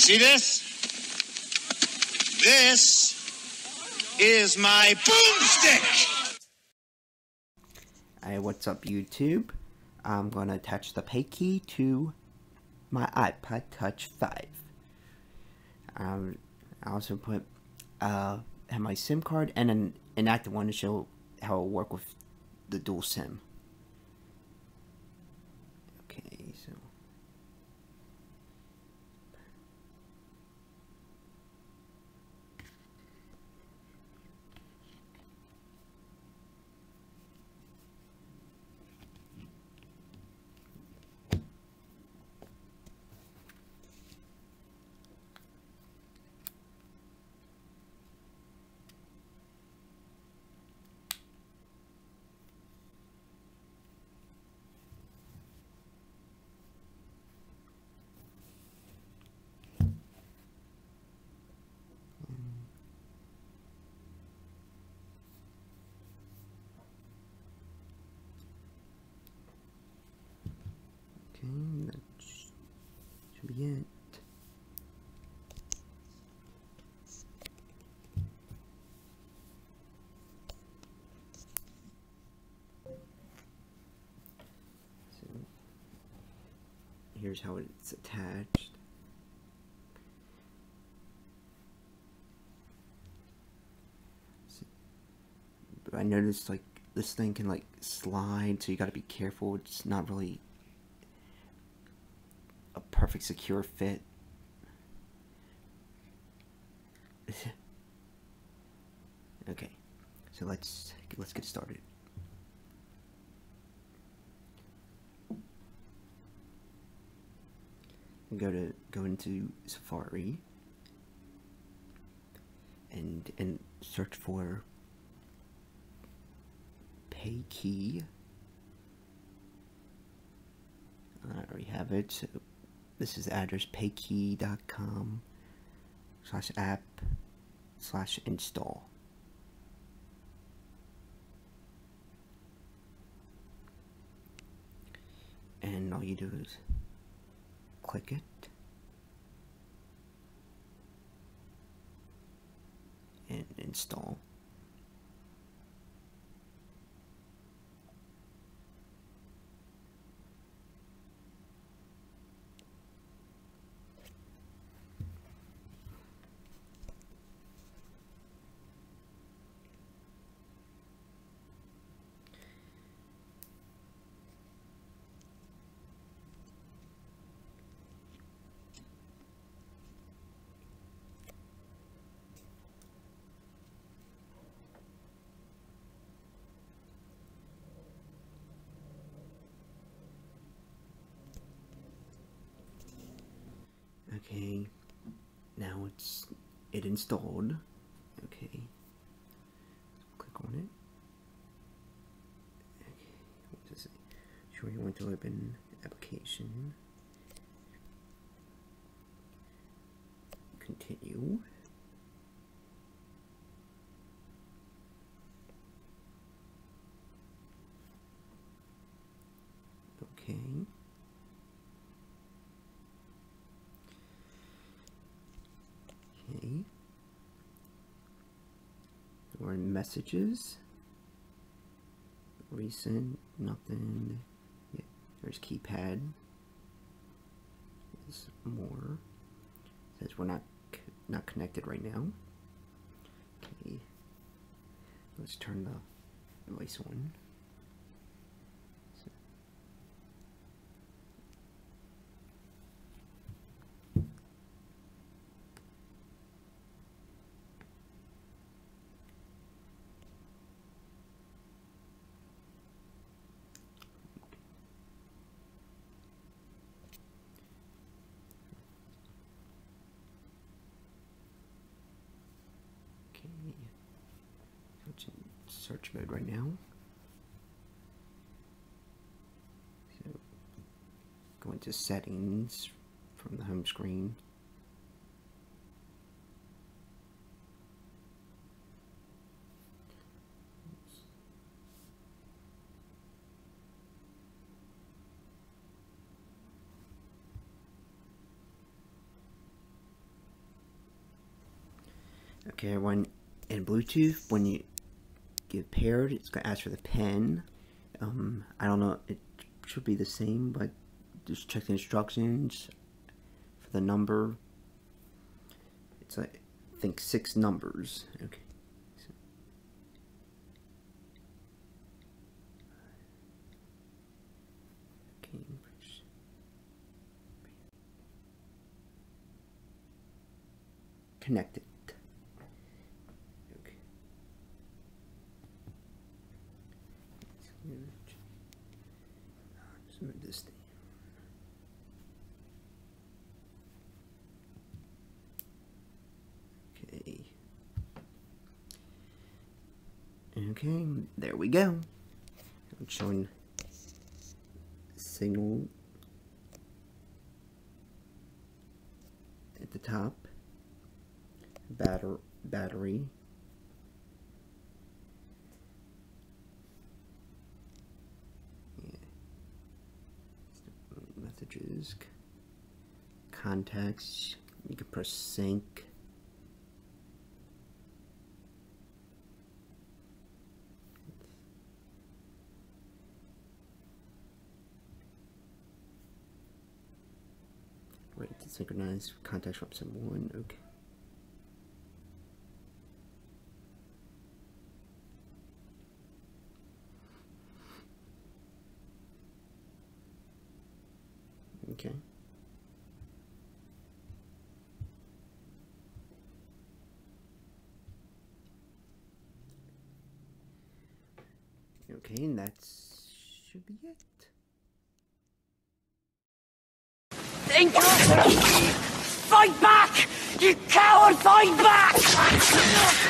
See this? This is my boomstick! Hey, what's up YouTube? I'm gonna attach the Payqi to my iPod Touch 5. Um, I also put, uh, have my SIM card and an inactive one to show how it'll work with the dual SIM. Okay, so... Okay, that sh- should be it. So, here's how it's attached. I noticed like this thing can like slide, so you gotta be careful. It's not really a perfect secure fit. okay, so let's let's get started. Go to go into Safari and and search for Payqi. I already have it. So this is the address paykey.com slash app slash install. And all you do is click it and install. Okay, now it's it installed. Okay, click on it. Okay, what does it? Sure, you want to open application. Continue. Okay. Okay. We're in messages. Recent, nothing. Yeah, there's keypad. There's more. says we're not not connected right now. Okay. Let's turn the voice on. So- Okay. So it's in search mode right now. So go into settings from the home screen. Okay, when in Bluetooth, when you get paired, it's going to ask for the pen. Um, I don't know, it should be the same, but just check the instructions for the number. It's I think six numbers. Okay. Connected. Okay. Let's move Okay. Okay, there we go. I'm showing signal at the top. Batter battery. Yeah. Messages. Contacts. You can press sync. Wait to synchronize contacts from symbol one. Okay. Okay. Okay, and that should be it. Think Fight back! You coward, fight back!